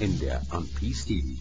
India on Peace TV.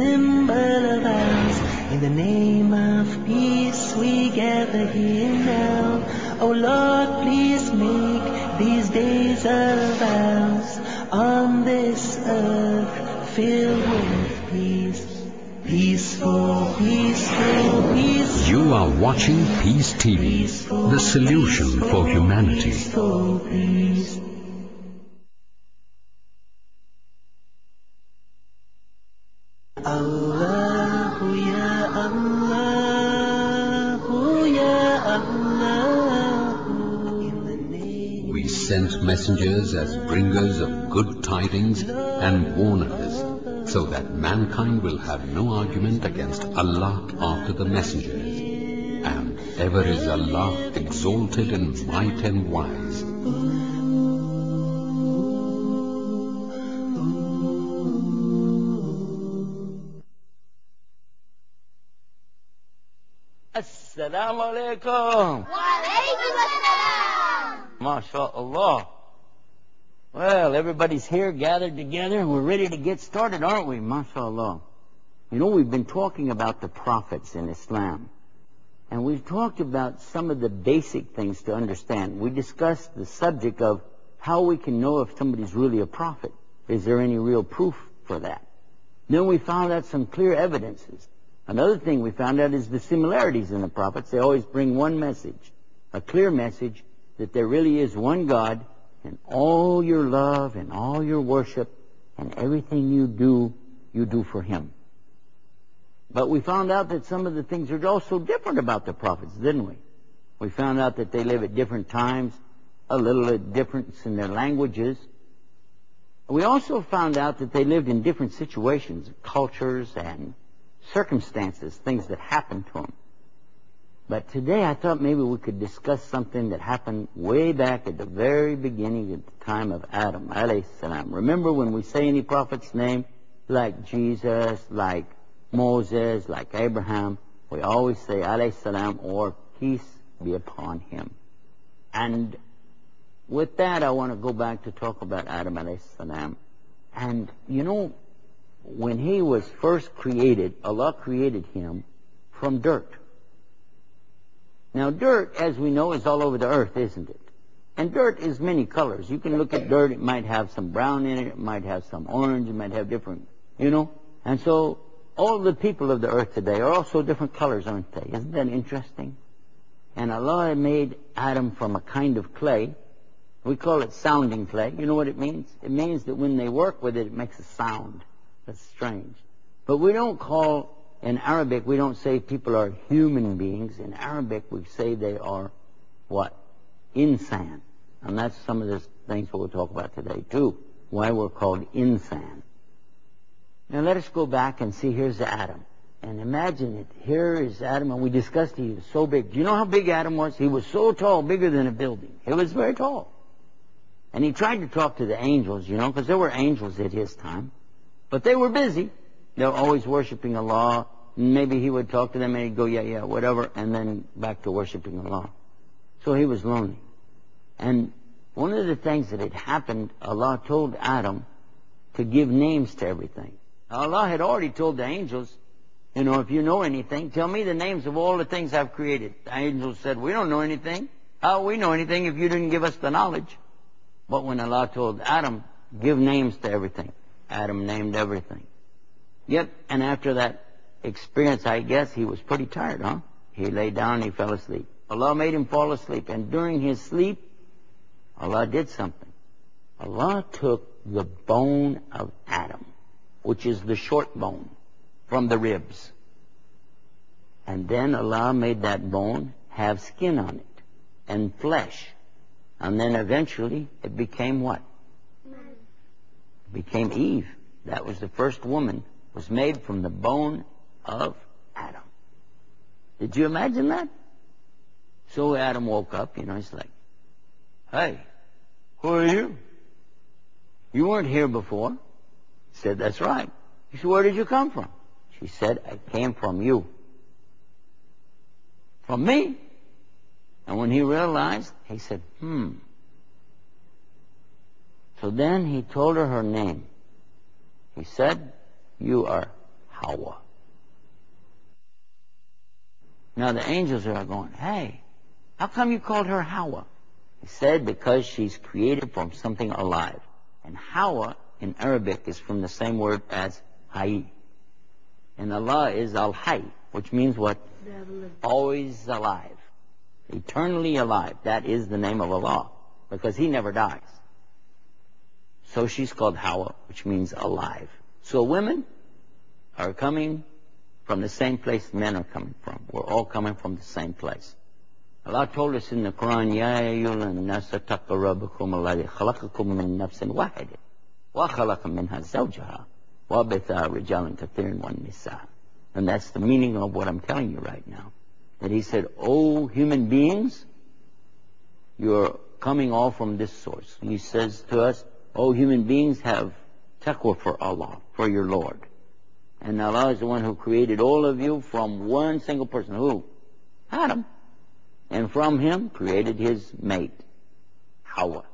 Of ours. In the name of peace, we gather here now. Oh Lord, please make these days of ours on this earth filled with peace. Peaceful, peaceful, peaceful. You are watching Peace TV, the solution for humanity. Peaceful, peace. Bringers of good tidings and warners, so that mankind will have no argument against Allah after the messengers. And ever is Allah exalted in might and wise. Assalamu alaikum. MashaAllah. Well, everybody's here gathered together and we're ready to get started, aren't we? MashaAllah. You know, we've been talking about the prophets in Islam. And we've talked about some of the basic things to understand. We discussed the subject of how we can know if somebody's really a prophet. Is there any real proof for that? Then we found out some clear evidences. Another thing we found out is the similarities in the prophets. They always bring one message, a clear message that there really is one God and all your love and all your worship and everything you do, you do for Him. But we found out that some of the things are also different about the prophets, didn't we? We found out that they live at different times, a little bit difference in their languages. We also found out that they lived in different situations, cultures, and circumstances, things that happened to them. But today I thought maybe we could discuss something that happened way back at the very beginning at the time of Adam, alayhi salam. Remember when we say any prophet's name, like Jesus, like Moses, like Abraham, we always say alayhi salam or peace be upon him. And with that, I want to go back to talk about Adam alayhi salam. And you know, when he was first created, Allah created him from dirt. Now, dirt, as we know, is all over the earth, isn't it? And dirt is many colors. You can look at dirt, it might have some brown in it, it might have some orange, it might have different, you know? And so, all the people of the earth today are also different colors, aren't they? Isn't that interesting? And Allah made Adam from a kind of clay. We call it sounding clay. You know what it means? It means that when they work with it, it makes a sound. That's strange. But we don't call, in Arabic, we don't say people are human beings. In Arabic, we say they are what? Insan. And that's some of the things we'll talk about today, too. Why we're called insan. Now let us go back and see here's Adam. And imagine it. Here is Adam, and we discussed he was so big. Do you know how big Adam was? He was so tall, bigger than a building. He was very tall. And he tried to talk to the angels, you know, because there were angels at his time. But they were busy. They were always worshiping Allah. Maybe he would talk to them and he'd go, yeah, yeah, whatever, and then back to worshiping Allah. So he was lonely. And one of the things that had happened, Allah told Adam to give names to everything. Allah had already told the angels, you know, if you know anything, tell me the names of all the things I've created. The angels said, we don't know anything. How we know anything if you didn't give us the knowledge? But when Allah told Adam, give names to everything, Adam named everything. Yet, and after that, experience, I guess he was pretty tired, huh? He lay down, he fell asleep. Allah made him fall asleep, and during his sleep, Allah did something. Allah took the bone of Adam, which is the short bone, from the ribs. And then Allah made that bone have skin on it and flesh. And then eventually it became what? It became Eve. That was the first woman, was made from the bone of Adam. Did you imagine that? So Adam woke up, you know, he's like, Hey, who are you? You weren't here before. He said, That's right. He said, Where did you come from? She said, I came from you. From me? And when he realized, he said, Hmm. So then he told her her name. He said, You are Hawa. Now the angels are going, Hey, how come you called her Hawa? He said, Because she's created from something alive. And Hawa in Arabic is from the same word as Hayy. And Allah is Al Hayy, which means what? Always alive. Eternally alive. That is the name of Allah. Because He never dies. So she's called Hawa, which means alive. So women are coming from the same place men are coming from. We're all coming from the same place. Allah told us in the Quran, يَا أَيُّهَا النَّاسَ اتَّقُوا رَبَّكُمُ الَّذِي خَلَقَكُم مِّن نَّفْسٍ وَاحِدَةٍ وَخَلَقَ مِنْهَا زَوْجَهَا وَبَثَ رِجَالًا كَثِيرًا وَالنِّسَاءَ And that's the meaning of what I'm telling you right now. That he said, Oh, human beings, you're coming all from this source. He says to us, Oh, human beings, have taqwa for Allah, for your Lord. And Allah is the one who created all of you from one single person. Who? Adam. And from him created his mate, Hawa.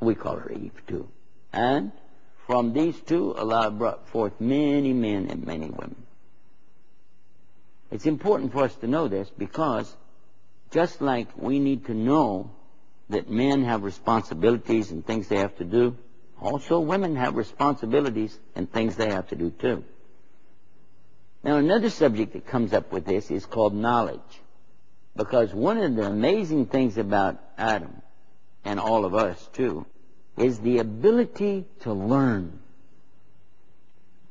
We call her Eve too. And from these two, Allah brought forth many men and many women. It's important for us to know this because just like we need to know that men have responsibilities and things they have to do, also women have responsibilities and things they have to do too. Now another subject that comes up with this is called knowledge. Because one of the amazing things about Adam, and all of us too, is the ability to learn.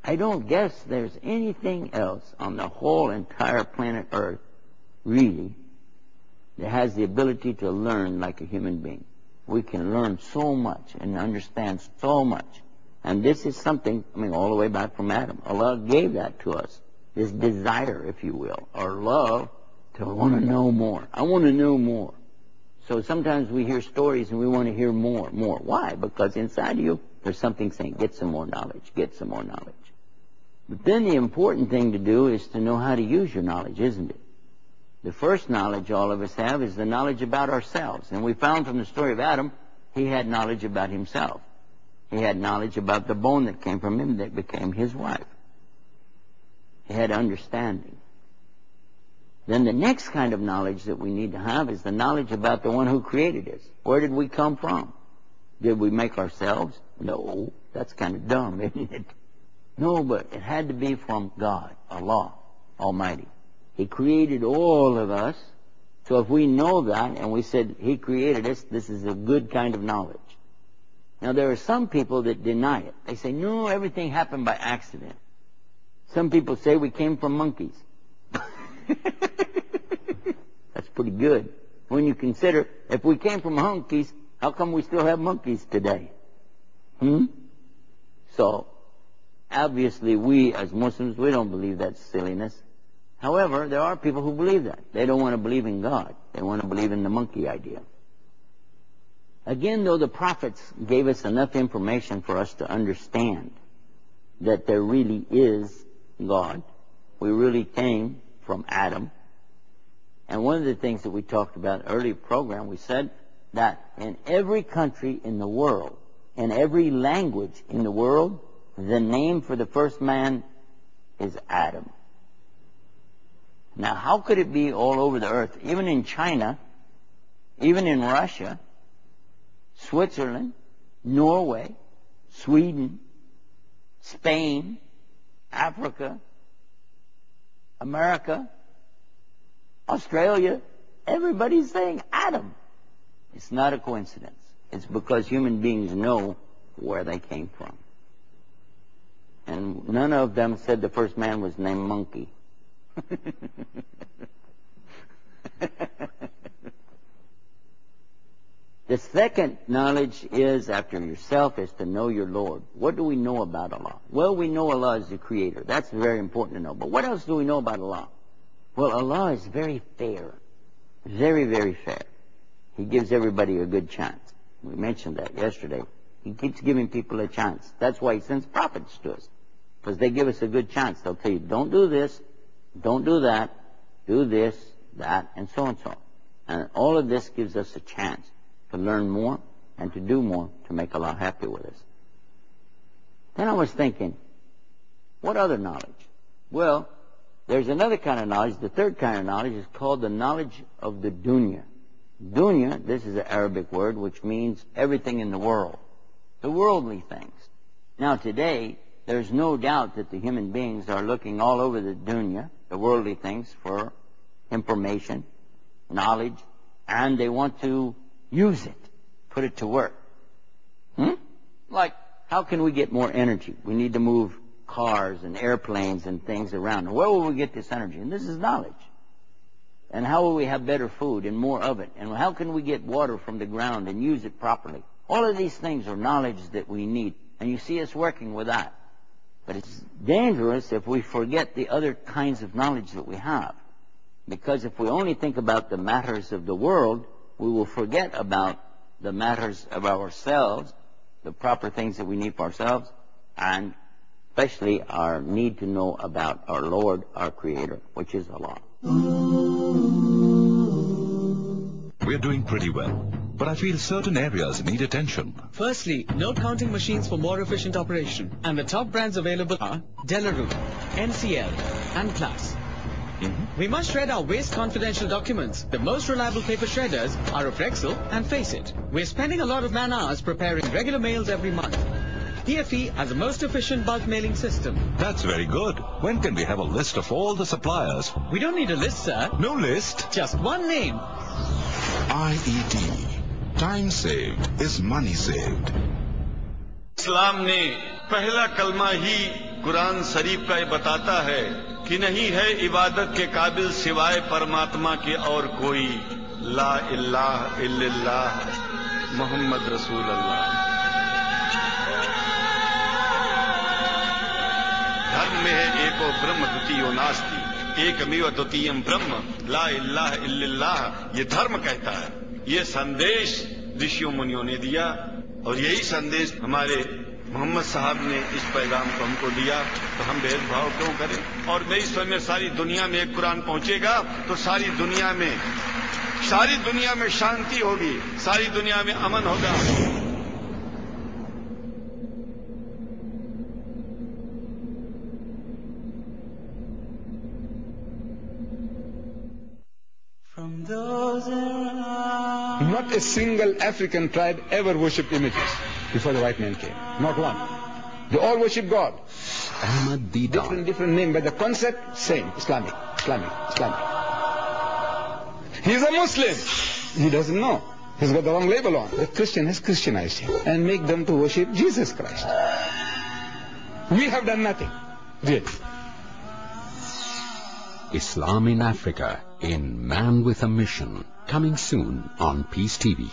I don't guess there's anything else on the whole entire planet Earth, really, that has the ability to learn like a human being. We can learn so much and understand so much. And this is something, I mean, all the way back from Adam. Allah gave that to us. This desire, if you will, or love to want to know more. I want to know more. So sometimes we hear stories and we want to hear more, more. Why? Because inside you, there's something saying, get some more knowledge, get some more knowledge. But then the important thing to do is to know how to use your knowledge, isn't it? The first knowledge all of us have is the knowledge about ourselves. And we found from the story of Adam, he had knowledge about himself. He had knowledge about the bone that came from him that became his wife. He had understanding. Then the next kind of knowledge that we need to have is the knowledge about the one who created us. Where did we come from? Did we make ourselves? No. That's kind of dumb, isn't it? No, but it had to be from God, Allah Almighty. He created all of us. So if we know that and we said He created us, this is a good kind of knowledge. Now there are some people that deny it. They say, no, everything happened by accident. Some people say we came from monkeys. That's pretty good. When you consider, if we came from monkeys, how come we still have monkeys today? Hmm? So, obviously we as Muslims, we don't believe that silliness. However, there are people who believe that. They don't want to believe in God. They want to believe in the monkey idea. Again, though, the prophets gave us enough information for us to understand that there really is God. We really came from Adam. And one of the things that we talked about earlier program, we said that in every country in the world, in every language in the world, the name for the first man is Adam. Now, how could it be all over the earth? Even in China, even in Russia, Switzerland, Norway, Sweden, Spain, Africa, America, Australia, everybody's saying Adam. It's not a coincidence. It's because human beings know where they came from. And none of them said the first man was named Monkey. the second knowledge is, after yourself, is to know your Lord. What do we know about Allah? Well, we know Allah is the creator. That's very important to know. But what else do we know about Allah? Well, Allah is very fair. Very, very fair. He gives everybody a good chance. We mentioned that yesterday. He keeps giving people a chance. That's why he sends prophets to us. Because they give us a good chance. They'll tell you, don't do this, don't do that, do this, that, and so on and so. And all of this gives us a chance to learn more and to do more to make Allah happy with us. Then I was thinking, what other knowledge? Well, there's another kind of knowledge. The third kind of knowledge is called the knowledge of the dunya. Dunya, this is an Arabic word which means everything in the world. The worldly things. Now today, there's no doubt that the human beings are looking all over the dunya, the worldly things, for information, knowledge, and they want to use it, put it to work. Hmm? Like, how can we get more energy? We need to move cars and airplanes and things around. Where will we get this energy? And this is knowledge. And how will we have better food and more of it? And how can we get water from the ground and use it properly? All of these things are knowledge that we need. And you see us working with that. But it's dangerous if we forget the other kinds of knowledge that we have. Because if we only think about the matters of the world, we will forget about the matters of ourselves, the proper things that we need for ourselves, and especially our need to know about our Lord, our Creator, which is Allah. We're doing pretty well, but I feel certain areas need attention. Firstly, note counting machines for more efficient operation. And the top brands available are Delarue, NCL, and Class. Mm-hmm. We must shred our waste confidential documents. The most reliable paper shredders are of Rexel and Faceit. We're spending a lot of man hours preparing regular mails every month. DFE has the most efficient bulk mailing system. That's very good. When can we have a list of all the suppliers? We don't need a list, sir. No list? Just one name. IED. Time saved is money saved اسلام نے پہلا کلمہ ہی قرآن شریف کا بتاتا ہے کہ نہیں ہے عبادت کے قابل سوائے پرماتما کے اور کوئی۔ لا اللہ الا اللہ محمد رسول اللہ۔ دھرم میں ہے ایک و برہم دتیو ناستی۔ ایک میو دتیم برہم۔ لا اللہ الا اللہ، یہ دھرم کہتا ہے۔ یہ سندیش رشیوں منیوں نے دیا اور یہی سندیش ہمارے محمد صاحب نے اس پیغام کو ہم کو دیا تو ہم بھید بھاؤ کیوں کریں؟ اور اس وقت میں ساری دنیا میں ایک قرآن پہنچے گا تو ساری دنیا میں ساری دنیا میں شانتی ہوگی، ساری دنیا میں امن ہوگا۔ From those Not a single African tribe ever worshipped images before the white man came. Not one. They all worship God. Ahmad Different, different name, but the concept same. Islamic, Islamic, Islamic. He's a Muslim. He doesn't know. He's got the wrong label on. The Christian has Christianized him and make them to worship Jesus Christ. We have done nothing. Really. Islam in Africa in Man with a Mission. Coming soon on Peace TV.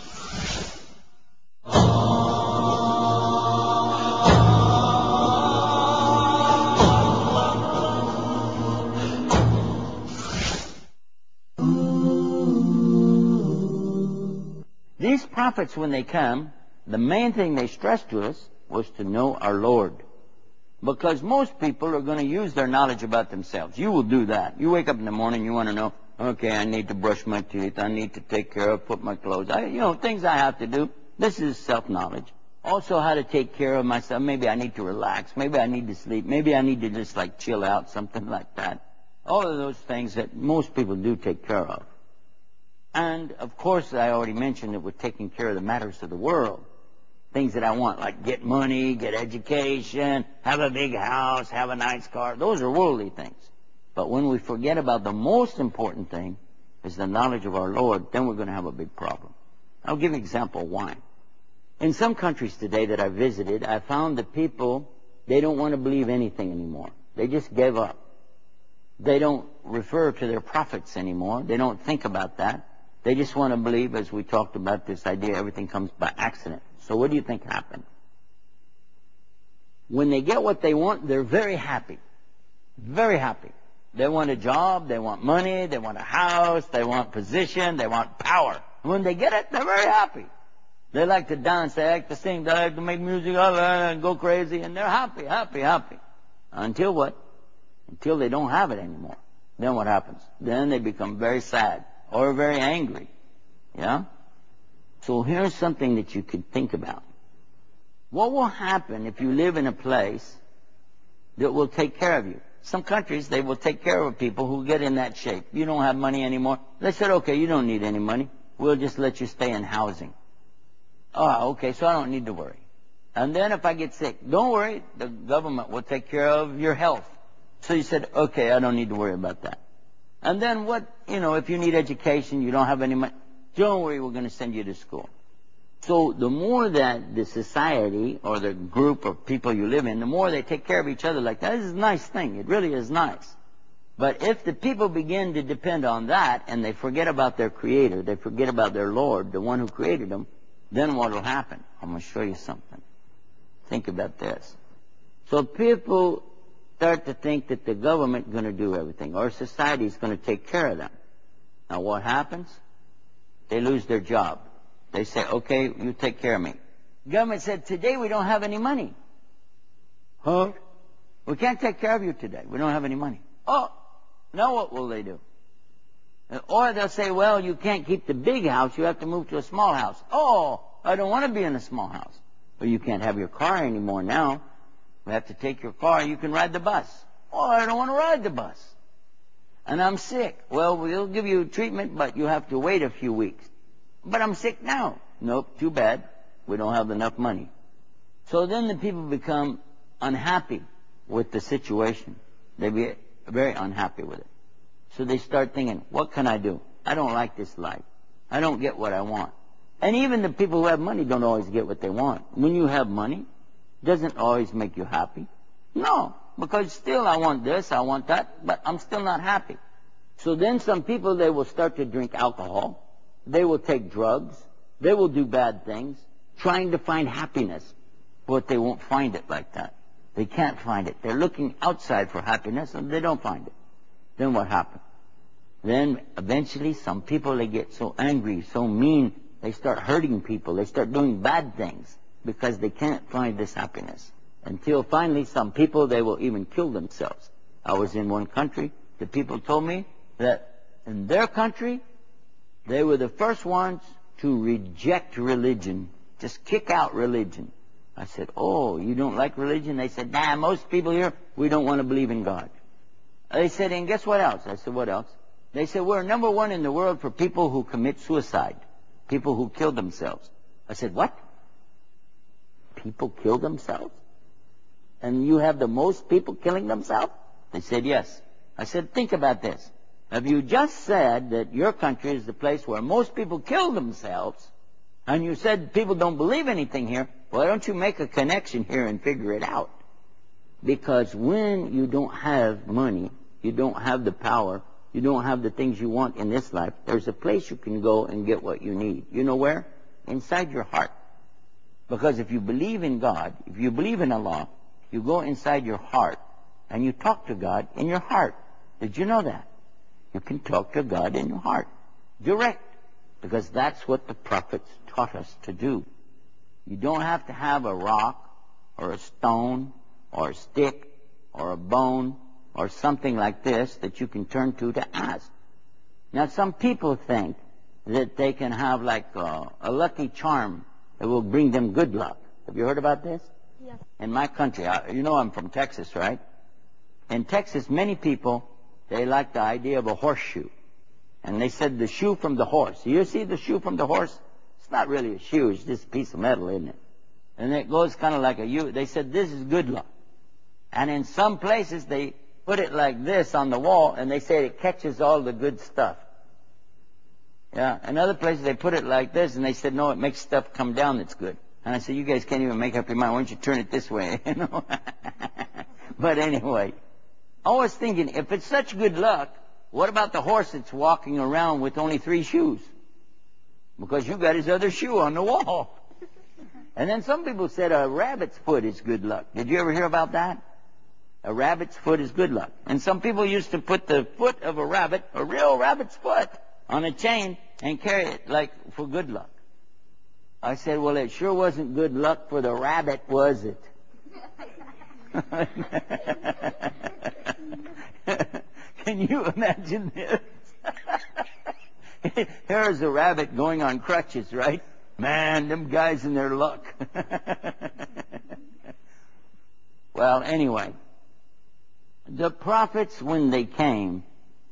These prophets, when they come, the main thing they stressed to us was to know our Lord. Because most people are going to use their knowledge about themselves. You will do that. You wake up in the morning, you want to know, okay, I need to brush my teeth, I need to take care of, put my clothes, I, you know, things I have to do. This is self-knowledge. Also how to take care of myself. Maybe I need to relax. Maybe I need to sleep. Maybe I need to just like chill out, something like that. All of those things that most people do take care of. And of course, I already mentioned that we're taking care of the matters of the world. Things that I want, like get money, get education, have a big house, have a nice car. Those are worldly things. But when we forget about the most important thing, is the knowledge of our Lord, then we're going to have a big problem. I'll give an example why. In some countries today that I visited, I found that people, they don't want to believe anything anymore. They just gave up. They don't refer to their prophets anymore. They don't think about that. They just want to believe, as we talked about this idea, everything comes by accident. So what do you think happened? When they get what they want, they're very happy. Very happy. They want a job, they want money, they want a house, they want position, they want power. When they get it, they're very happy. They like to dance, they like to sing, they like to make music, and go crazy, and they're happy, happy, happy. Until what? Until they don't have it anymore. Then what happens? Then they become very sad or very angry. Yeah? So here's something that you could think about. What will happen if you live in a place that will take care of you? Some countries, they will take care of people who get in that shape. You don't have money anymore. They said, okay, you don't need any money. We'll just let you stay in housing. Oh, okay, so I don't need to worry. And then if I get sick, don't worry, the government will take care of your health. So you said, okay, I don't need to worry about that. And then what, you know, if you need education, you don't have any money, don't worry, we're going to send you to school. So the more that the society or the group of people you live in, the more they take care of each other like that, this is a nice thing. It really is nice. But if the people begin to depend on that and they forget about their creator, they forget about their Lord, the one who created them, then what will happen? I'm going to show you something. Think about this. So people start to think that the government is going to do everything or society is going to take care of them. Now what happens? They lose their job. They say, okay, you take care of me. Government said, today we don't have any money. Huh? We can't take care of you today. We don't have any money. Oh, now what will they do? Or they'll say, well, you can't keep the big house. You have to move to a small house. Oh, I don't want to be in a small house. Or you can't have your car anymore now. We have to take your car. You can ride the bus. Oh, I don't want to ride the bus. And I'm sick. Well, we'll give you treatment, but you have to wait a few weeks. But I'm sick now. Nope, too bad. We don't have enough money. So then the people become unhappy with the situation. They be very unhappy with it. So they start thinking, what can I do? I don't like this life. I don't get what I want. And even the people who have money don't always get what they want. When you have money, doesn't always make you happy. No, because still I want this, I want that, but I'm still not happy. So then some people, they will start to drink alcohol. They will take drugs. They will do bad things, trying to find happiness. But they won't find it like that. They can't find it. They're looking outside for happiness and they don't find it. Then what happens? Then eventually some people, they get so angry, so mean, they start hurting people. They start doing bad things because they can't find this happiness. Until finally some people, they will even kill themselves. I was in one country. The people told me that in their country, they were the first ones to reject religion, just kick out religion. I said, oh, you don't like religion? They said, nah, most people here, we don't want to believe in God. They said, and guess what else? I said, what else? They said, we're number one in the world for people who commit suicide, people who kill themselves. I said, what? People kill themselves? And you have the most people killing themselves? They said, yes. I said, think about this. Have you just said that your country is the place where most people kill themselves, and you said people don't believe anything here, why don't you make a connection here and figure it out? Because when you don't have money, you don't have the power, you don't have the things you want in this life, there's a place you can go and get what you need. You know where? Inside your heart. Because if you believe in God, if you believe in Allah, you go inside your heart and you talk to God in your heart. Did you know that? You can talk to God in your heart. Direct. Because that's what the prophets taught us to do. You don't have to have a rock or a stone or a stick or a bone or something like this that you can turn to to ask. Now some people think that they can have like a, a lucky charm that will bring them good luck. Have you heard about this? Yes. In my country, I, you know I'm from Texas, right? In Texas, many people they like the idea of a horseshoe. And they said the shoe from the horse. You see the shoe from the horse? It's not really a shoe, it's just a piece of metal, isn't it? And it goes kind of like a U. They said this is good luck. And in some places they put it like this on the wall, and they said it catches all the good stuff. Yeah. In other places, they put it like this, and they said, no, it makes stuff come down that's good. And I said, you guys can't even make up your mind. Why don't you turn it this way? You know. but anyway, I was thinking, if it's such good luck, what about the horse that's walking around with only three shoes? Because you got his other shoe on the wall. And then some people said a rabbit's foot is good luck. Did you ever hear about that? A rabbit's foot is good luck. And some people used to put the foot of a rabbit, a real rabbit's foot, on a chain and carry it like for good luck. I said, well, it sure wasn't good luck for the rabbit, was it? Can you imagine this? Here's a rabbit going on crutches, right? Man, them guys in their luck. well, anyway, the prophets, when they came,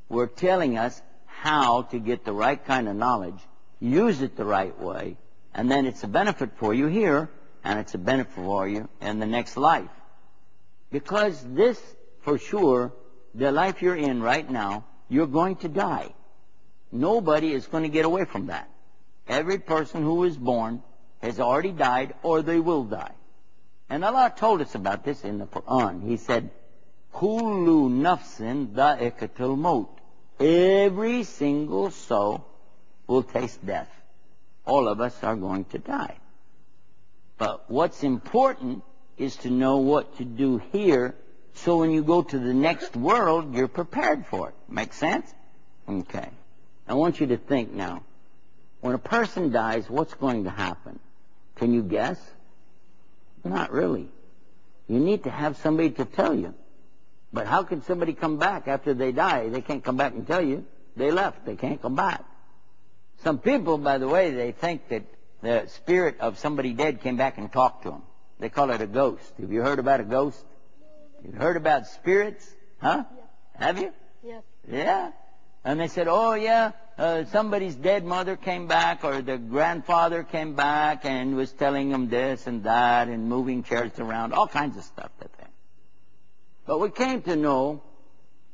were telling us how to get the right kind of knowledge, use it the right way, and then it's a benefit for you here, and it's a benefit for you in the next life. Because this, for sure, the life you're in right now, you're going to die. Nobody is going to get away from that. Every person who is born has already died or they will die. And Allah told us about this in the Quran. He said, Kullu nafsin da'ikatul maut. Every single soul will taste death. All of us are going to die. But what's important is to know what to do here so when you go to the next world, you're prepared for it. Make sense? Okay. I want you to think now. When a person dies, what's going to happen? Can you guess? Not really. You need to have somebody to tell you. But how can somebody come back after they die? They can't come back and tell you. They left. They can't come back. Some people, by the way, they think that the spirit of somebody dead came back and talked to them. They call it a ghost. Have you heard about a ghost? You heard about spirits? Huh? Yeah. Have you? Yes. Yeah. And they said, oh yeah, uh, somebody's dead mother came back or the grandfather came back and was telling them this and that and moving chairs around, all kinds of stuff that they. But we came to know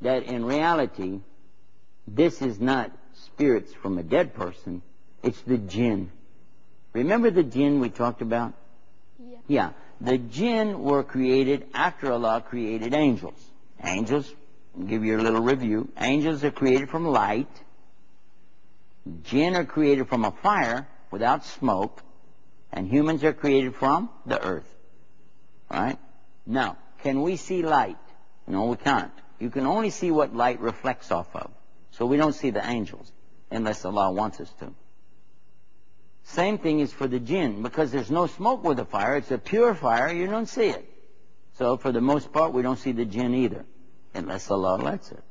that in reality, this is not spirits from a dead person, it's the jinn. Remember the jinn we talked about? Yeah. Yeah. The jinn were created after Allah created angels. Angels I'll give you a little review. Angels are created from light. Jinn are created from a fire without smoke. And humans are created from the earth. Alright? Now, can we see light? No, we can't. You can only see what light reflects off of. So we don't see the angels unless Allah wants us to. Same thing is for the jinn. Because there's no smoke with the fire, it's a pure fire, you don't see it. So for the most part, we don't see the jinn either unless Allah lets it.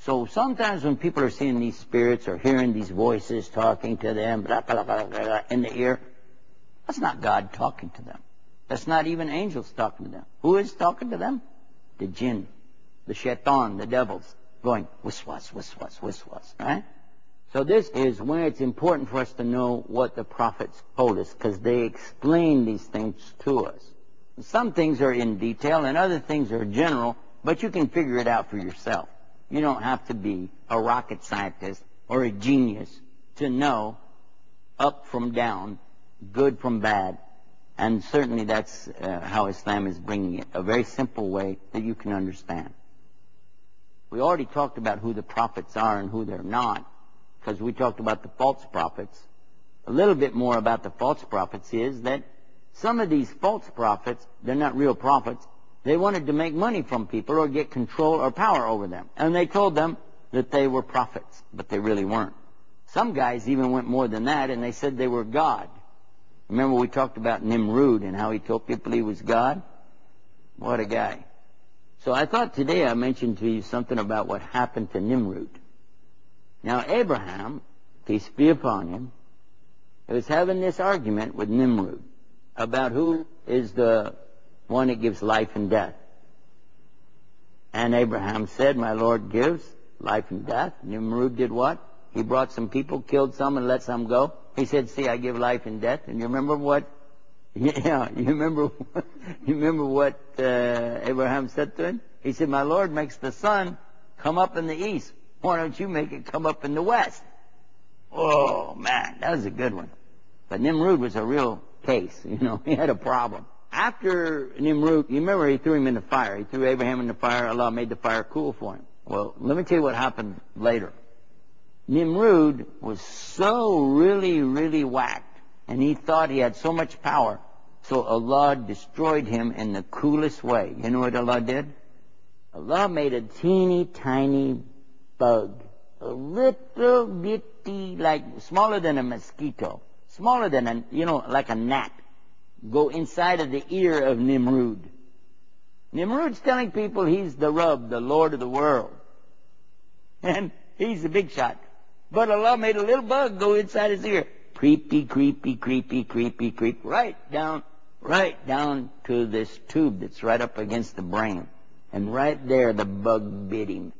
So sometimes when people are seeing these spirits or hearing these voices talking to them blah, blah, blah, in the ear, that's not God talking to them. That's not even angels talking to them. Who is talking to them? The jinn, the shaitan, the devils, going wiswas, wiswas, wiswas, right? So this is where it's important for us to know what the prophets told us, because they explain these things to us. Some things are in detail and other things are general, but you can figure it out for yourself. You don't have to be a rocket scientist or a genius to know up from down, good from bad. And certainly that's uh, how Islam is bringing it, a very simple way that you can understand. We already talked about who the prophets are and who they're not, because we talked about the false prophets. A little bit more about the false prophets is that some of these false prophets, they're not real prophets, they wanted to make money from people or get control or power over them. And they told them that they were prophets, but they really weren't. Some guys even went more than that and they said they were God. Remember we talked about Nimrud and how he told people he was God? What a guy. So I thought today I mentioned to you something about what happened to Nimrud. Now Abraham, peace be upon him, was having this argument with Nimrud about who is the one that gives life and death. And Abraham said, My Lord gives life and death. Nimrud did what? He brought some people, killed some, and let some go. He said, See, I give life and death. And you remember what Yeah, you remember, you remember what uh, Abraham said to him? He said, "My Lord makes the sun come up in the east. Why don't you make it come up in the west?" Oh man, that was a good one. But Nimrud was a real case. You know, he had a problem. After Nimrud, you remember he threw him in the fire. He threw Abraham in the fire. Allah made the fire cool for him. Well, let me tell you what happened later. Nimrud was so really, really whacked, and he thought he had so much power, so Allah destroyed him in the coolest way. You know what Allah did? Allah made a teeny tiny bug, a little bitty, like smaller than a mosquito, smaller than a, you know, like a gnat, go inside of the ear of Nimrud. Nimrud's telling people he's the Rub, the Lord of the world. And he's the big shot. But Allah made a little bug go inside his ear. Creepy, creepy, creepy, creepy, creep, right down, right down to this tube that's right up against the brain. And right there the bug bit him.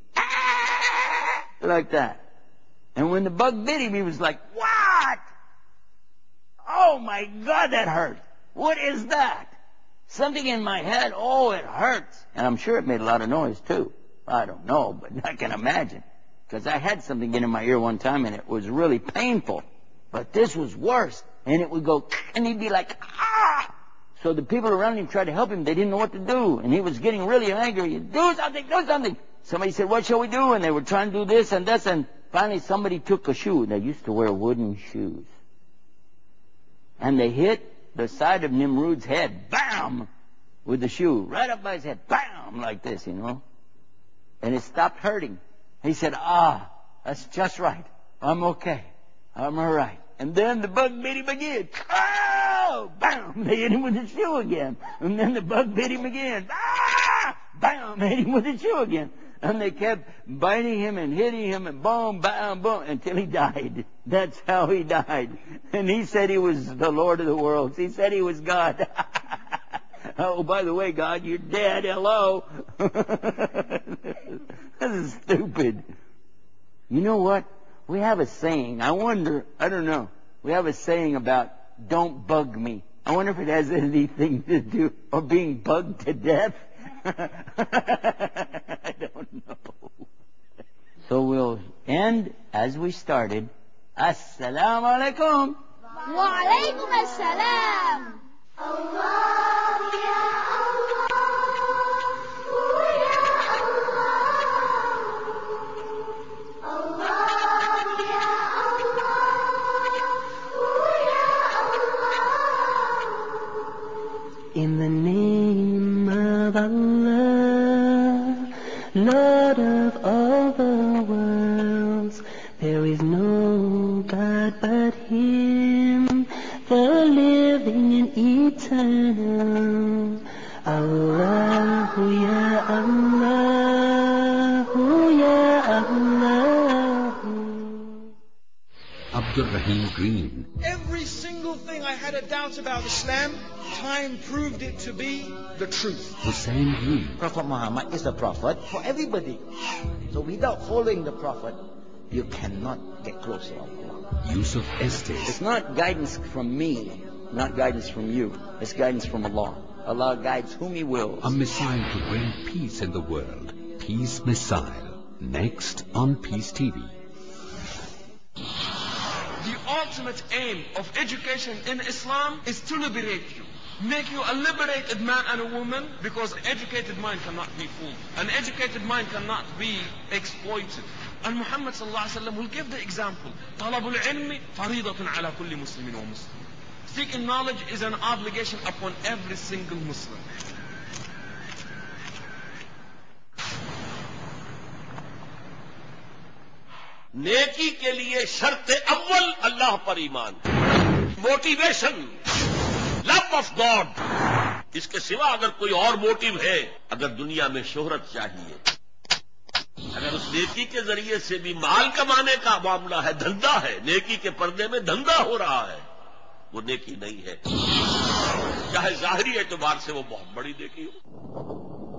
Like that. And when the bug bit him, he was like, what? Oh my God, that hurt. What is that? Something in my head, oh, it hurts. And I'm sure it made a lot of noise too. I don't know, but I can imagine. Because I had something get in my ear one time and it was really painful. But this was worse. And it would go, and he'd be like, ah! So the people around him tried to help him. They didn't know what to do. And he was getting really angry. Do something, do something. Somebody said, what shall we do? And they were trying to do this and this. And finally somebody took a shoe. They used to wear wooden shoes. And they hit the side of Nimrud's head. Bam! With the shoe. Right up by his head. Bam! Like this, you know. And it stopped hurting. He said, ah, that's just right. I'm okay. I'm all right. And then the bug bit him again. Oh! Bam! They hit him with the shoe again. And then the bug bit him again. Ah! Bam! Hit him with the shoe again. And they kept biting him and hitting him and boom, bam, boom, until he died. That's how he died. And he said he was the Lord of the worlds. He said he was God. oh, by the way, God, you're dead. Hello. this is stupid. You know what? We have a saying. I wonder, I don't know. We have a saying about don't bug me. I wonder if it has anything to do or being bugged to death. I don't know. So we'll end as we started. Assalamu alaikum. Wa alaikum assalam. Allah ya Allah. In the name of Allah. Lord of all the worlds, there is no God but Him, the living and eternal. Allahu Ya Allahu Ya Allahu. Abdul Rahim Green, Every single thing I had a doubt about Islam, time proved it to be the truth. Hussein Green, Prophet Muhammad is the prophet for everybody. So without following the prophet, you cannot get close to Allah. Yusuf Estes, It's not guidance from me, not guidance from you. It's guidance from Allah. Allah guides whom He wills. a missile to bring peace in the world. Peace Missile. Next on Peace TV. The ultimate aim of education in Islam is to liberate you Make you a liberated man and a woman because an educated mind cannot be fooled. An educated mind cannot be exploited. And Muhammad sallallahu alaihi wasallam will give the example. طلب العلم فريضة على كل مسلم ومسلم. Seeking knowledge is an obligation upon every single Muslim. नेकी के लिए शर्त अव्वल अल्लाह पर ईमान मोटिवेशन کلام آف گاڈ اس کے سوا اگر کوئی اور موٹیو ہے، اگر دنیا میں شہرت چاہیے۔ اگر اس نیکی کے ذریعے سے بھی مال کمانے کا معاملہ ہے، دھندا ہے، نیکی کے پردے میں دھندا ہو رہا ہے، وہ نیکی نہیں ہے۔ چاہے ظاہری اعتبار سے وہ بہت بڑی نیکی ہو۔